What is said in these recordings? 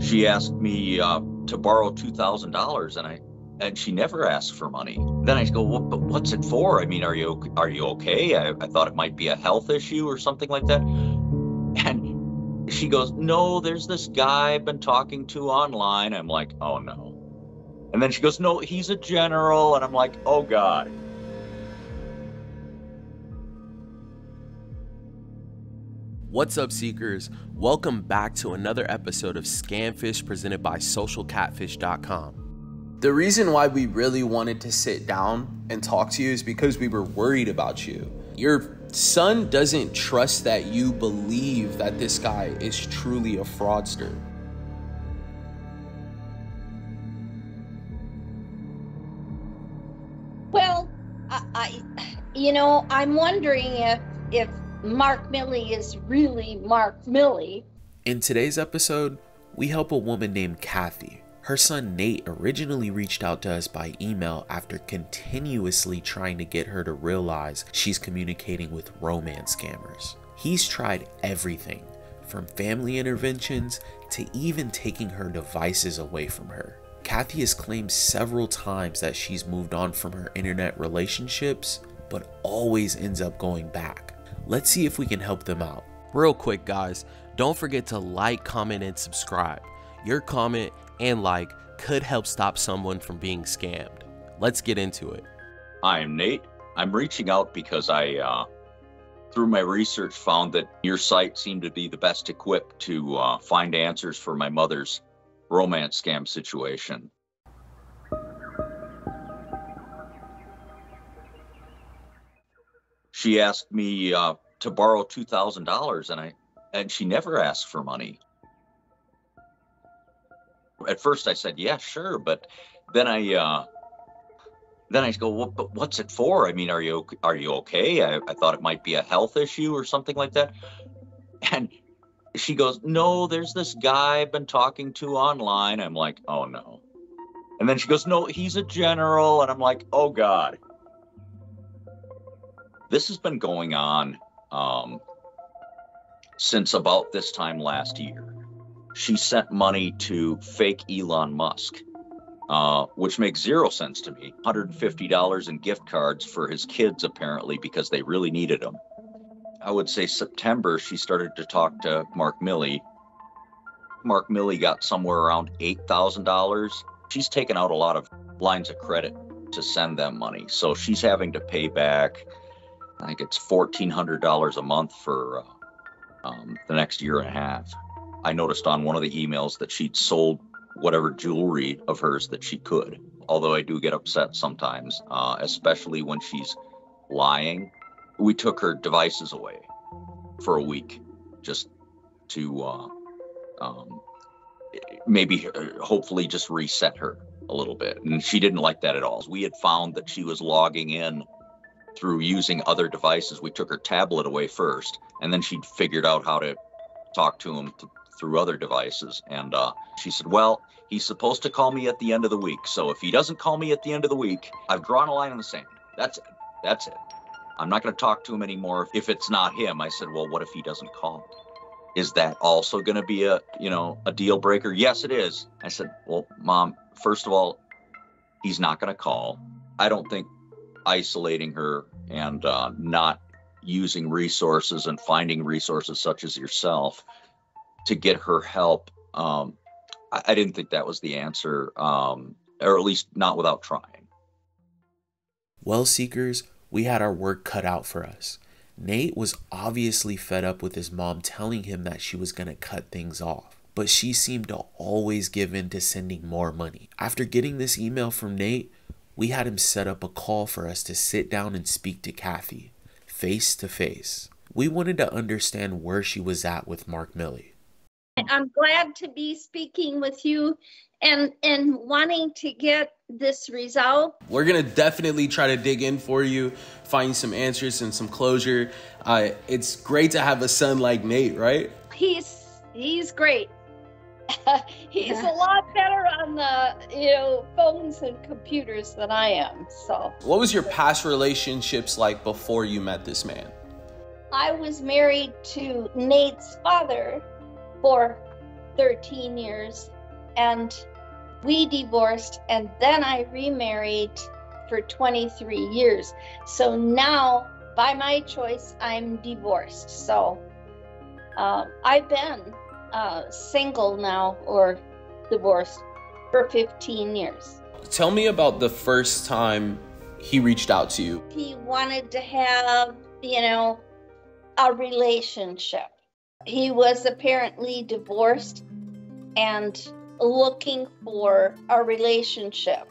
she asked me uh, to borrow two thousand dollars, and I and she never asked for money. Then I go, well, but what's it for? I mean, are you are you okay? I, I thought it might be a health issue or something like that. And she goes, no, there's this guy I've been talking to online. I'm like, oh no. And then she goes, no, he's a general, and I'm like, oh god. What's up, Seekers? Welcome back to another episode of Scamfish presented by SocialCatfish.com. The reason why we really wanted to sit down and talk to you is because we were worried about you. Your son doesn't trust that you believe that this guy is truly a fraudster. Well, I, I you know, I'm wondering if if Mark Milley is really Mark Milley. In today's episode, we help a woman named Kathy. Her son Nate originally reached out to us by email after continuously trying to get her to realize she's communicating with romance scammers. He's tried everything, from family interventions to even taking her devices away from her. Kathy has claimed several times that she's moved on from her internet relationships, but always ends up going back. Let's see if we can help them out. Real quick, guys, don't forget to like, comment, and subscribe. Your comment and like could help stop someone from being scammed. Let's get into it. I'm Nate. I'm reaching out because I, uh, through my research, found that your site seemed to be the best equipped to uh, find answers for my mother's romance scam situation. She asked me uh, to borrow two thousand dollars, and I and she never asked for money. At first, I said, "Yeah, sure," but then I uh, then I go, well, "But what's it for? I mean, are you are you okay?" I, I thought it might be a health issue or something like that, and she goes, "No, there's this guy I've been talking to online." I'm like, "Oh no," and then she goes, "No, he's a general," and I'm like, "Oh God." This has been going on um, since about this time last year. She sent money to fake Elon Musk, uh, which makes zero sense to me. $150 in gift cards for his kids, apparently, because they really needed them. I would say September, she started to talk to Mark Milley. Mark Milley got somewhere around $8,000. She's taken out a lot of lines of credit to send them money. So she's having to pay back I think it's fourteen hundred dollars a month for uh, um, the next year and a half. I noticed on one of the emails that she'd sold whatever jewelry of hers that she could. Although I do get upset sometimes, uh, especially when she's lying. We took her devices away for a week, just to uh, um, maybe uh, hopefully just reset her a little bit. And she didn't like that at all. We had found that she was logging in through using other devices. We took her tablet away first, and then she figured out how to talk to him th- through other devices. And uh, she said, Well, he's supposed to call me at the end of the week. So if he doesn't call me at the end of the week, I've drawn a line in the sand. That's it. That's it. I'm not going to talk to him anymore if it's not him. I said, Well, what if he doesn't call? Is that also going to be a, you know, a deal breaker? Yes, it is. I said, Well, mom, first of all, he's not going to call. I don't think isolating her and uh, not using resources and finding resources such as yourself to get her help. Um, I, I, didn't think that was the answer, um, or at least not without trying. Well, seekers, we had our work cut out for us. Nate was obviously fed up with his mom telling him that she was going to cut things off, but she seemed to always give in to sending more money. After getting this email from Nate, we had him set up a call for us to sit down and speak to Kathy, face to face. We wanted to understand where she was at with Mark Milley. I'm glad to be speaking with you and and wanting to get this result. We're gonna definitely try to dig in for you, find some answers and some closure. Uh, it's great to have a son like Nate, right? He's he's great. he's a lot better on the you know phones and computers than I am. So what was your past relationships like before you met this man? I was married to Nate's father for 13 years and we divorced and then I remarried for 23 years. So now, by my choice, I'm divorced. So uh, I've been uh, single now or divorced for 15 years. Tell me about the first time he reached out to you. He wanted to have, you know, a relationship. He was apparently divorced and looking for a relationship.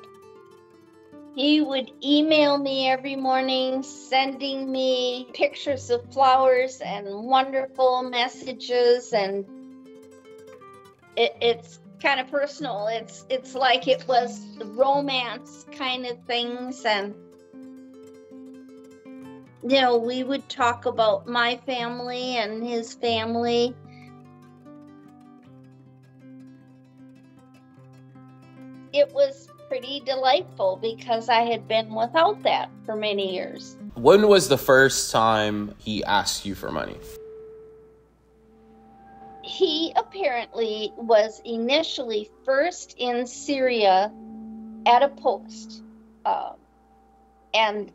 He would email me every morning, sending me pictures of flowers and wonderful messages, and it, it's kind of personal. It's it's like it was romance kind of things, and you know, we would talk about my family and his family. It was pretty delightful because I had been without that for many years. When was the first time he asked you for money? He apparently was initially first in Syria at a post. Um, and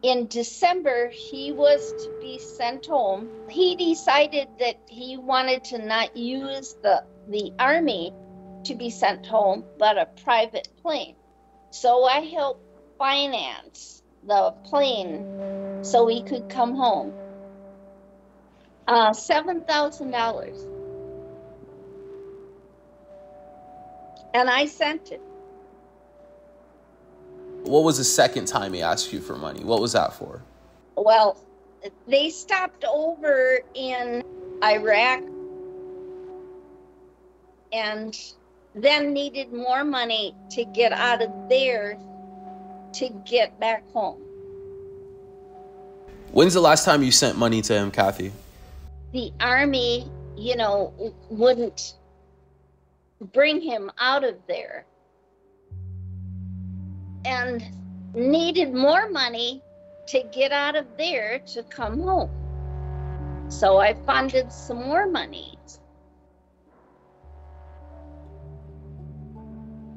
in December, he was to be sent home. He decided that he wanted to not use the, the army to be sent home, but a private plane. So I helped finance the plane so he could come home. Uh, $7,000. And I sent it. What was the second time he asked you for money? What was that for? Well, they stopped over in Iraq and then needed more money to get out of there to get back home. When's the last time you sent money to him, Kathy? The army, you know, wouldn't bring him out of there and needed more money to get out of there to come home. So I funded some more money.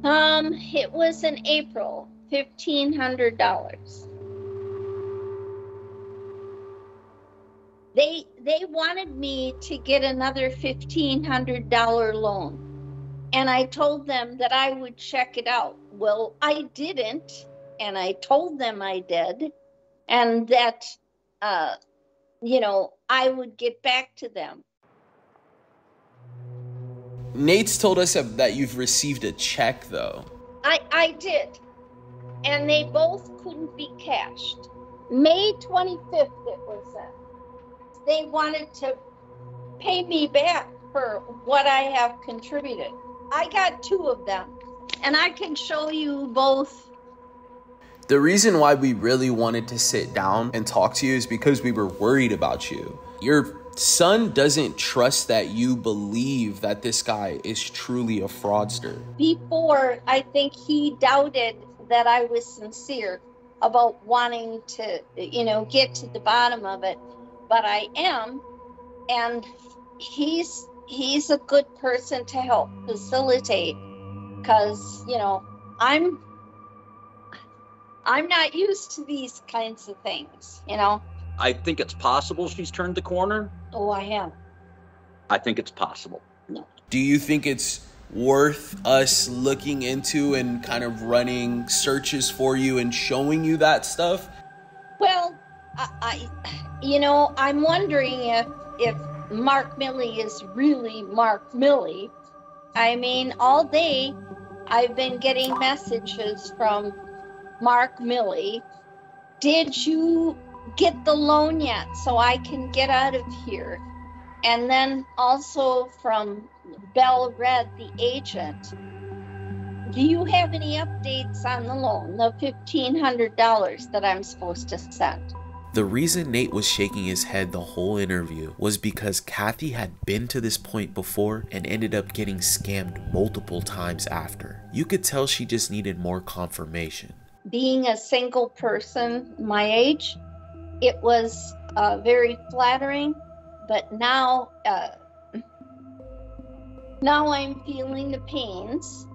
Um, it was in April, fifteen hundred dollars. They they wanted me to get another fifteen hundred dollar loan. And I told them that I would check it out. Well, I didn't, and I told them I did, and that uh, you know, I would get back to them. Nate's told us that you've received a check, though. I, I did. And they both couldn't be cashed. May 25th, it was sent. They wanted to pay me back for what I have contributed. I got two of them, and I can show you both. The reason why we really wanted to sit down and talk to you is because we were worried about you. Your son doesn't trust that you believe that this guy is truly a fraudster. Before, I think he doubted that I was sincere about wanting to, you know, get to the bottom of it, but I am, and he's he's a good person to help facilitate because you know i'm i'm not used to these kinds of things you know I think it's possible she's turned the corner. oh i am I think it's possible. Do you think it's worth us looking into and kind of running searches for you and showing you that stuff? well I, I you know i'm wondering if if mark milley is really mark milley. I mean all day i've been getting messages from mark milley. Did you get the loan yet so i can get out of here? And then also from bell red the agent. Do you have any updates on the loan the $1500 that i'm supposed to send The reason Nate was shaking his head the whole interview was because Kathy had been to this point before and ended up getting scammed multiple times after. You could tell she just needed more confirmation. being a single person my age, it was uh, very flattering. But now, uh, now I'm feeling the pains.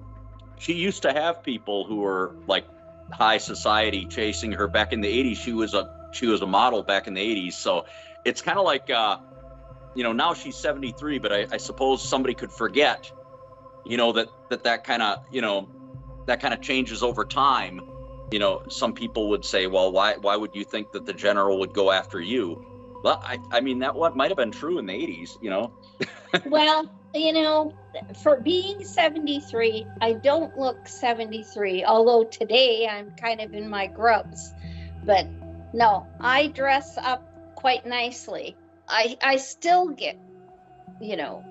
She used to have people who were like high society chasing her back in the 80s. She was a she was a model back in the 80s. So it's kind of like uh you know, now she's 73, but I, I suppose somebody could forget, you know, that that that kind of, you know, that kind of changes over time. You know, some people would say, well, why why would you think that the general would go after you? Well, I, I mean, that what might have been true in the 80s, you know? well, you know, for being 73, I don't look 73, although today I'm kind of in my grubs. But no, I dress up quite nicely. I I still get, you know,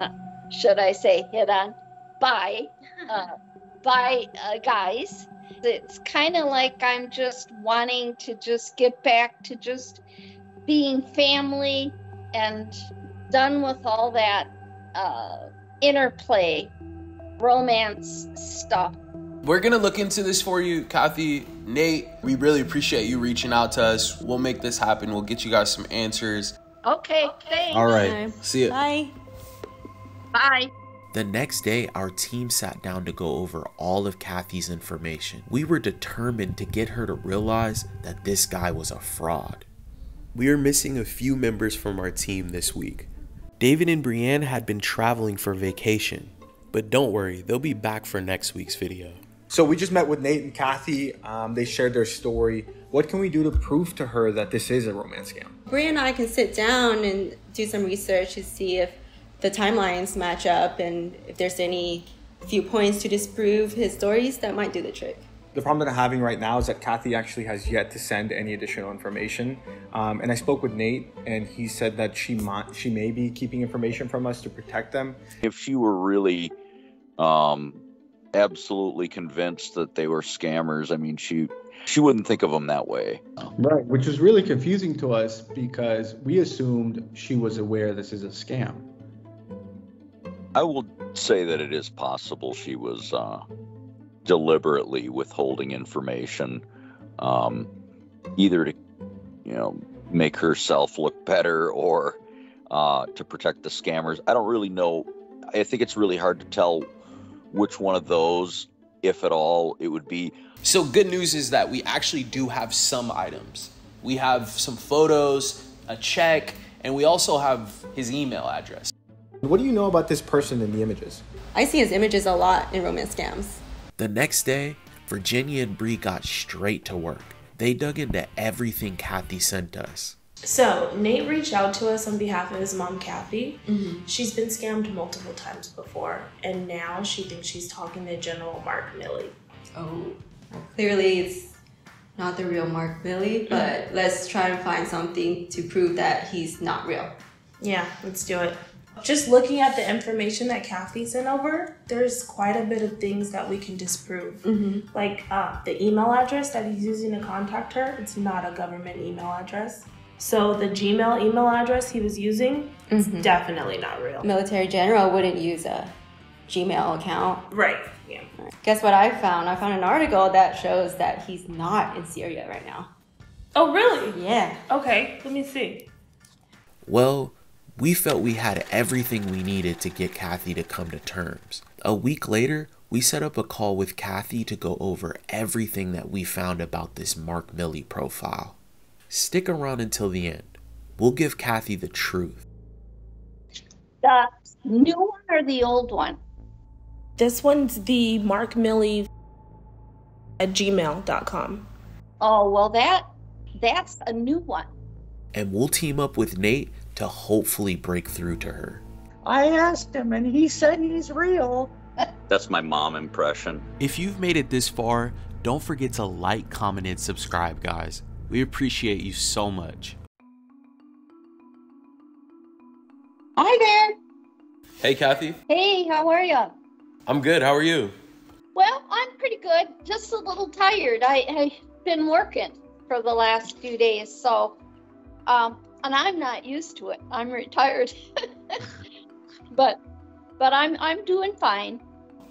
should I say hit on by uh, by uh, guys. It's kind of like I'm just wanting to just get back to just being family and done with all that uh, interplay, romance stuff. We're gonna look into this for you, Kathy. Nate, we really appreciate you reaching out to us. We'll make this happen. We'll get you guys some answers. Okay, thanks. All right. See you. Bye. Bye. The next day, our team sat down to go over all of Kathy's information. We were determined to get her to realize that this guy was a fraud. We are missing a few members from our team this week. David and Brienne had been traveling for vacation, but don't worry, they'll be back for next week's video. So we just met with Nate and Kathy. Um, they shared their story. What can we do to prove to her that this is a romance scam? Brie and I can sit down and do some research to see if the timelines match up and if there's any few points to disprove his stories that might do the trick. The problem that I'm having right now is that Kathy actually has yet to send any additional information. Um, and I spoke with Nate, and he said that she might, she may be keeping information from us to protect them. If she were really um, absolutely convinced that they were scammers, I mean, she she wouldn't think of them that way. Right, which is really confusing to us because we assumed she was aware this is a scam. I will say that it is possible she was uh, deliberately withholding information, um, either to, you know, make herself look better or uh, to protect the scammers. I don't really know. I think it's really hard to tell which one of those, if at all, it would be. So, good news is that we actually do have some items. We have some photos, a check, and we also have his email address. What do you know about this person in the images? I see his images a lot in romance scams. The next day, Virginia and Bree got straight to work. They dug into everything Kathy sent us. So Nate reached out to us on behalf of his mom, Kathy. Mm-hmm. She's been scammed multiple times before, and now she thinks she's talking to General Mark Milley. Oh, clearly it's not the real Mark Milley, but let's try to find something to prove that he's not real. Yeah, let's do it. Just looking at the information that Kathy sent over, there's quite a bit of things that we can disprove. Mm-hmm. Like uh, the email address that he's using to contact her, it's not a government email address. So the Gmail email address he was using is mm-hmm. definitely not real. Military general wouldn't use a Gmail account. Right. Yeah. Guess what I found? I found an article that shows that he's not in Syria right now. Oh, really? Yeah. Okay, let me see. Well, we felt we had everything we needed to get Kathy to come to terms. A week later, we set up a call with Kathy to go over everything that we found about this Mark Milley profile. Stick around until the end. We'll give Kathy the truth. The new one or the old one? This one's the Mark Milley at gmail.com. Oh, well, that that's a new one. And we'll team up with Nate to hopefully break through to her. I asked him and he said he's real. That's my mom impression. If you've made it this far, don't forget to like, comment, and subscribe, guys. We appreciate you so much. Hi there. Hey, Kathy. Hey, how are you? I'm good. How are you? Well, I'm pretty good. Just a little tired. I, I've been working for the last few days, so um, and I'm not used to it. I'm retired, but but I'm I'm doing fine.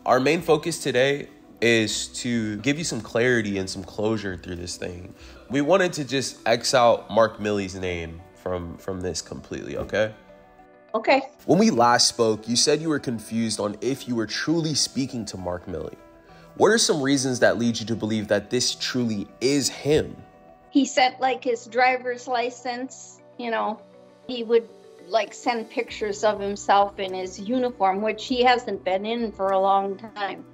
Our main focus today is to give you some clarity and some closure through this thing. We wanted to just X out Mark Milley's name from from this completely, okay? Okay. When we last spoke, you said you were confused on if you were truly speaking to Mark Milley. What are some reasons that lead you to believe that this truly is him? He sent like his driver's license, you know, he would like send pictures of himself in his uniform, which he hasn't been in for a long time.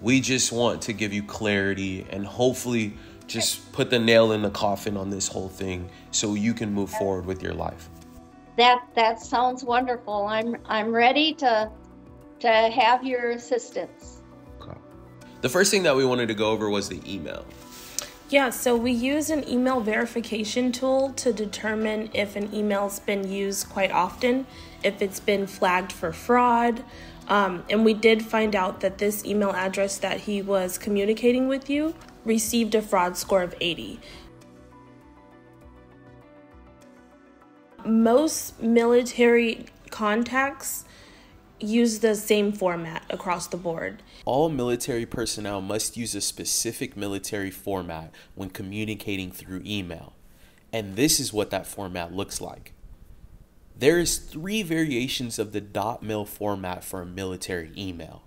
We just want to give you clarity and hopefully just put the nail in the coffin on this whole thing so you can move forward with your life. That that sounds wonderful. I'm I'm ready to to have your assistance. Okay. The first thing that we wanted to go over was the email. Yeah, so we use an email verification tool to determine if an email's been used quite often, if it's been flagged for fraud. Um, and we did find out that this email address that he was communicating with you received a fraud score of 80. Most military contacts use the same format across the board. All military personnel must use a specific military format when communicating through email. And this is what that format looks like. There is three variations of the .mil format for a military email.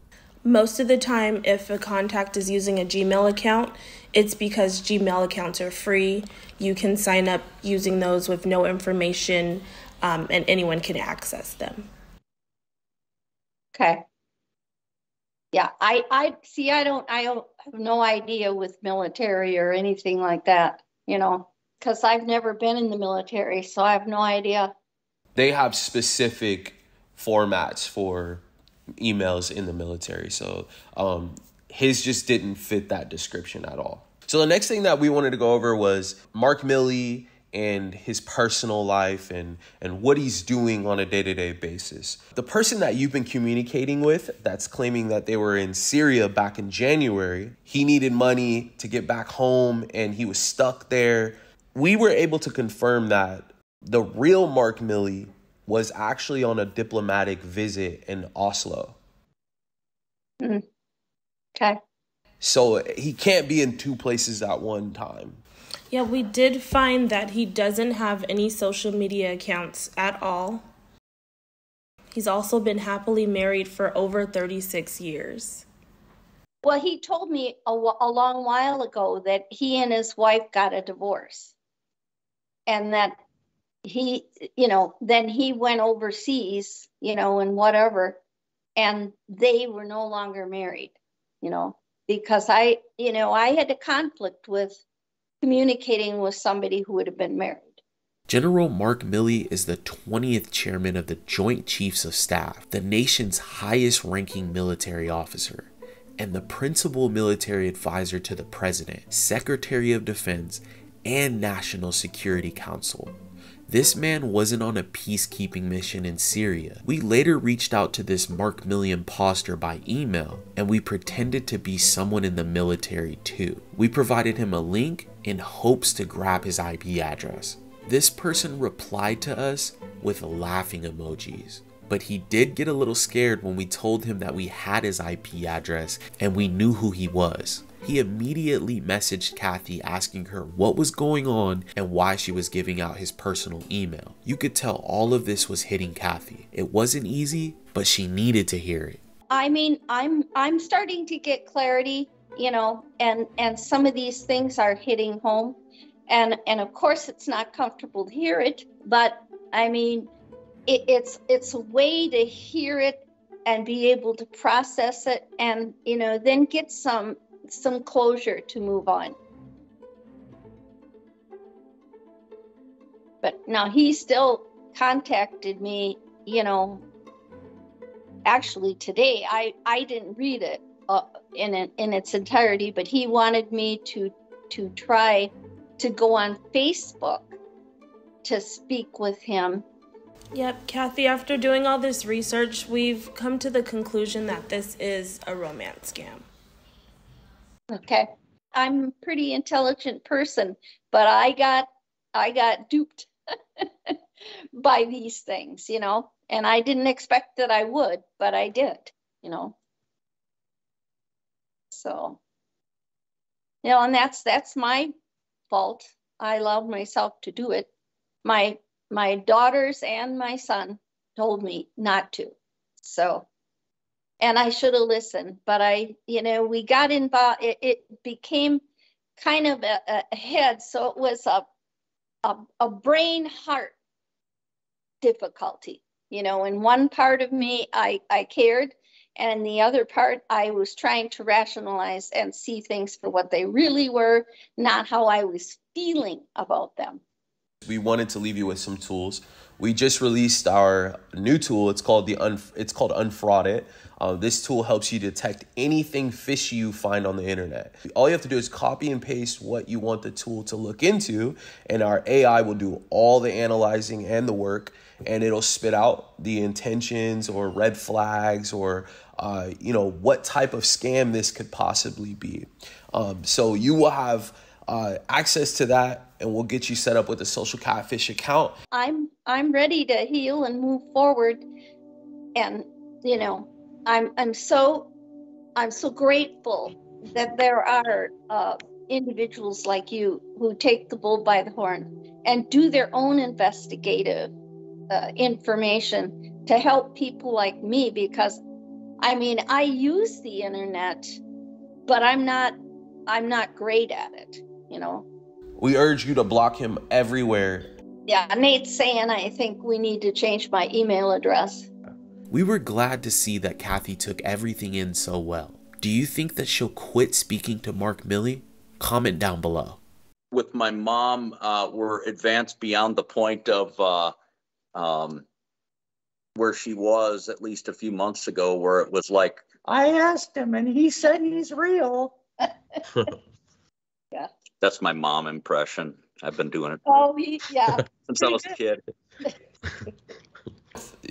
Most of the time, if a contact is using a Gmail account, it's because Gmail accounts are free. You can sign up using those with no information, um, and anyone can access them. Okay. Yeah, I I see I don't I don't have no idea with military or anything like that, you know, cuz I've never been in the military, so I have no idea. They have specific formats for emails in the military. So, um his just didn't fit that description at all. So the next thing that we wanted to go over was Mark Milley and his personal life and and what he's doing on a day-to-day basis. The person that you've been communicating with that's claiming that they were in Syria back in January, he needed money to get back home and he was stuck there. We were able to confirm that the real Mark Milley was actually on a diplomatic visit in Oslo. Mm. Okay. So he can't be in two places at one time. Yeah, we did find that he doesn't have any social media accounts at all. He's also been happily married for over 36 years. Well, he told me a, a long while ago that he and his wife got a divorce. And that he, you know, then he went overseas, you know, and whatever, and they were no longer married, you know, because I, you know, I had a conflict with communicating with somebody who would have been married. General Mark Milley is the 20th chairman of the Joint Chiefs of Staff, the nation's highest ranking military officer, and the principal military advisor to the President, Secretary of Defense, and National Security Council. This man wasn't on a peacekeeping mission in Syria. We later reached out to this Mark Milley imposter by email, and we pretended to be someone in the military too. We provided him a link in hopes to grab his IP address. This person replied to us with laughing emojis. But he did get a little scared when we told him that we had his IP address and we knew who he was. He immediately messaged Kathy asking her what was going on and why she was giving out his personal email. You could tell all of this was hitting Kathy. It wasn't easy, but she needed to hear it. I mean, I'm I'm starting to get clarity, you know, and and some of these things are hitting home. And and of course it's not comfortable to hear it, but I mean, it, it's it's a way to hear it and be able to process it and you know then get some some closure to move on. But now he still contacted me you know actually today. I i didn't read it uh, in it, in its entirety but he wanted me to to try to go on facebook to speak with him. Yep, Kathy, after doing all this research, we've come to the conclusion that this is a romance scam. Okay. I'm a pretty intelligent person, but I got I got duped by these things, you know, and I didn't expect that I would, but I did, you know. So, you know, and that's that's my fault. I allowed myself to do it. My my daughters and my son told me not to. So, and I should have listened, but I, you know, we got involved. It, it became kind of a, a head, so it was a a, a brain heart difficulty. You know, in one part of me, I I cared, and the other part, I was trying to rationalize and see things for what they really were, not how I was feeling about them. We wanted to leave you with some tools. We just released our new tool. It's called the Un- it's called Unfraud It. Uh, this tool helps you detect anything fishy you find on the internet. All you have to do is copy and paste what you want the tool to look into, and our AI will do all the analyzing and the work, and it'll spit out the intentions or red flags or uh, you know what type of scam this could possibly be. Um, so you will have uh, access to that, and we'll get you set up with a social catfish account. I'm I'm ready to heal and move forward, and you know I'm I'm so I'm so grateful that there are uh, individuals like you who take the bull by the horn and do their own investigative uh, information to help people like me because I mean I use the internet but I'm not I'm not great at it you know we urge you to block him everywhere yeah Nate's saying I think we need to change my email address we were glad to see that Kathy took everything in so well. Do you think that she'll quit speaking to Mark Milley? Comment down below. With my mom, uh, we're advanced beyond the point of uh, um, where she was at least a few months ago, where it was like, I asked him and he said he's real. yeah. That's my mom impression. I've been doing it. Oh, yeah. since I was a kid.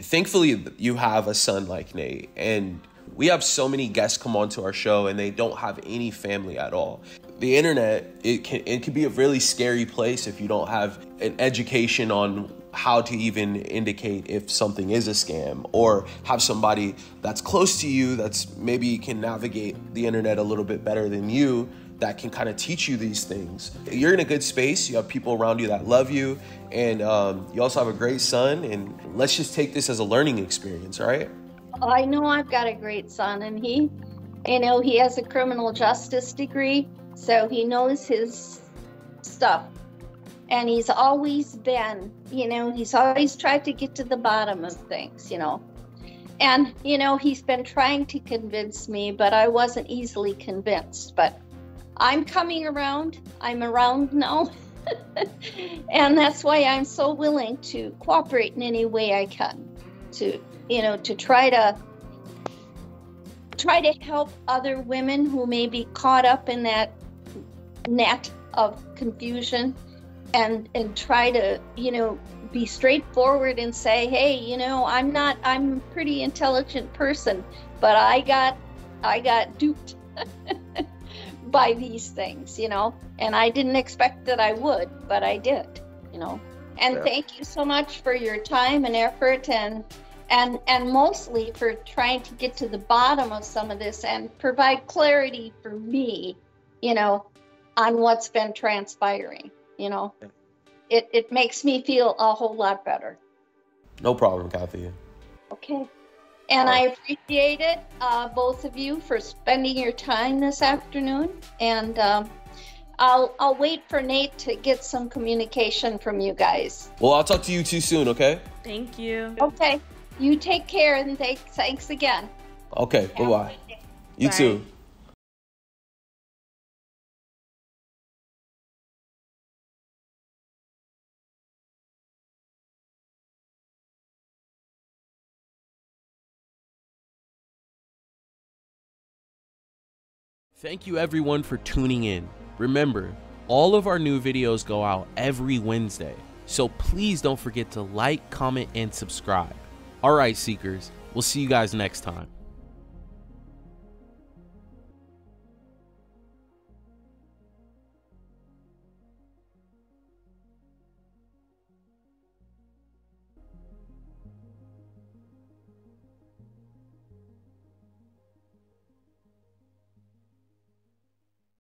thankfully you have a son like Nate and we have so many guests come onto our show and they don't have any family at all. The internet, it can it can be a really scary place if you don't have an education on how to even indicate if something is a scam or have somebody that's close to you that's maybe can navigate the internet a little bit better than you that can kind of teach you these things. You're in a good space. You have people around you that love you, and um, you also have a great son. And let's just take this as a learning experience, all right? I know I've got a great son, and he, you know, he has a criminal justice degree, so he knows his stuff. And he's always been, you know, he's always tried to get to the bottom of things, you know. And, you know, he's been trying to convince me, but I wasn't easily convinced. But I'm coming around. I'm around now. and that's why I'm so willing to cooperate in any way I can to, you know, to try to try to help other women who may be caught up in that net of confusion and and try to, you know, be straightforward and say, "Hey, you know, I'm not I'm a pretty intelligent person, but I got I got duped." by these things, you know, and I didn't expect that I would, but I did, you know. And yeah. thank you so much for your time and effort and and and mostly for trying to get to the bottom of some of this and provide clarity for me, you know, on what's been transpiring, you know. Yeah. It it makes me feel a whole lot better. No problem, Kathy. Okay. And I appreciate it, uh, both of you, for spending your time this afternoon. And um, I'll I'll wait for Nate to get some communication from you guys. Well, I'll talk to you too soon. Okay. Thank you. Okay. You take care and thanks thanks again. Okay. Bye bye. You too. Thank you everyone for tuning in. Remember, all of our new videos go out every Wednesday, so please don't forget to like, comment, and subscribe. Alright, Seekers, we'll see you guys next time.